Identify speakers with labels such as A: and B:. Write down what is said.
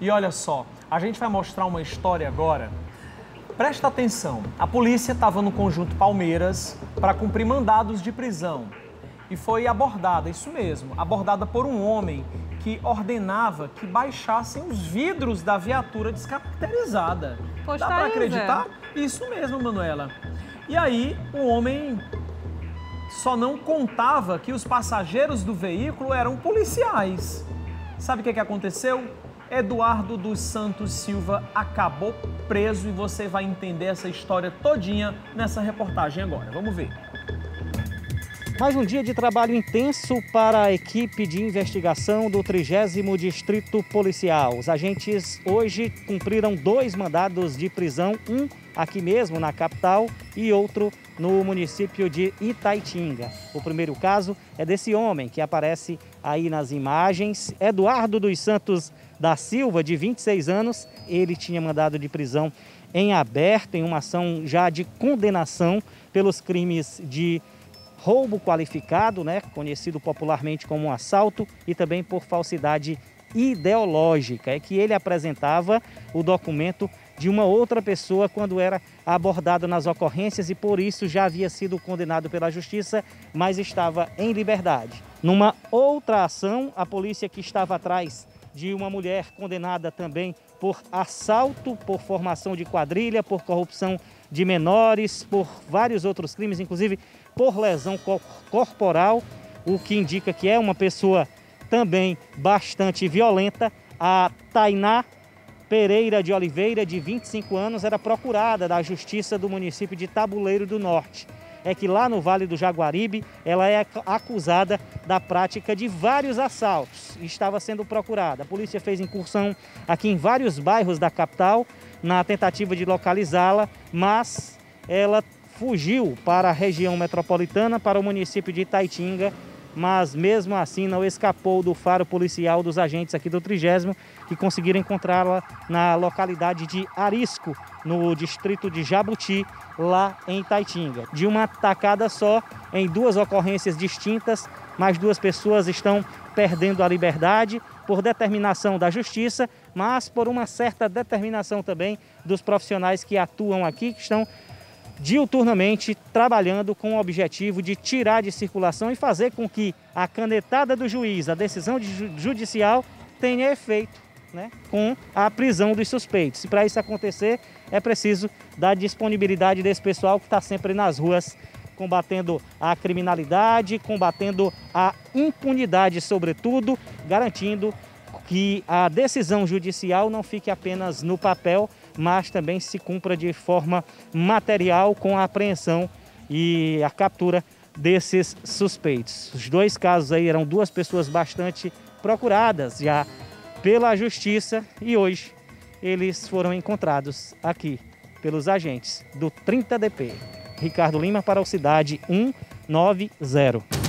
A: E olha só, a gente vai mostrar uma história agora. Presta atenção, a polícia estava no conjunto Palmeiras para cumprir mandados de prisão e foi abordada, isso mesmo, abordada por um homem que ordenava que baixassem os vidros da viatura descaracterizada.
B: Poxa,
A: Dá para
B: aí,
A: acreditar? Isso mesmo, Manuela. E aí, o homem só não contava que os passageiros do veículo eram policiais. Sabe o que, que aconteceu? Eduardo dos Santos Silva acabou preso e você vai entender essa história todinha nessa reportagem agora. Vamos ver.
C: Mais um dia de trabalho intenso para a equipe de investigação do 30 Distrito Policial. Os agentes hoje cumpriram dois mandados de prisão, um aqui mesmo na capital e outro no município de Itaitinga. O primeiro caso é desse homem que aparece aí nas imagens, Eduardo dos Santos da Silva, de 26 anos. Ele tinha mandado de prisão em aberto, em uma ação já de condenação pelos crimes de roubo qualificado, né, conhecido popularmente como um assalto, e também por falsidade ideológica. É que ele apresentava o documento de uma outra pessoa quando era abordado nas ocorrências e por isso já havia sido condenado pela justiça, mas estava em liberdade. Numa outra ação, a polícia que estava atrás de uma mulher condenada também por assalto, por formação de quadrilha, por corrupção de menores, por vários outros crimes, inclusive por lesão corporal, o que indica que é uma pessoa também bastante violenta. A Tainá Pereira de Oliveira, de 25 anos, era procurada da Justiça do município de Tabuleiro do Norte. É que lá no Vale do Jaguaribe, ela é acusada da prática de vários assaltos e estava sendo procurada. A polícia fez incursão aqui em vários bairros da capital na tentativa de localizá-la, mas ela fugiu para a região metropolitana, para o município de Itaitinga, mas mesmo assim não escapou do faro policial dos agentes aqui do Trigésimo, que conseguiram encontrá-la na localidade de Arisco, no distrito de Jabuti, lá em Itaitinga. De uma tacada só, em duas ocorrências distintas, mais duas pessoas estão perdendo a liberdade por determinação da justiça, mas por uma certa determinação também dos profissionais que atuam aqui, que estão diuturnamente trabalhando com o objetivo de tirar de circulação e fazer com que a canetada do juiz, a decisão judicial, tenha efeito né, com a prisão dos suspeitos. E para isso acontecer, é preciso da disponibilidade desse pessoal que está sempre nas ruas combatendo a criminalidade, combatendo a impunidade, sobretudo, garantindo que a decisão judicial não fique apenas no papel, mas também se cumpra de forma material com a apreensão e a captura desses suspeitos. Os dois casos aí eram duas pessoas bastante procuradas já pela justiça e hoje eles foram encontrados aqui pelos agentes do 30DP. Ricardo Lima para o Cidade 190.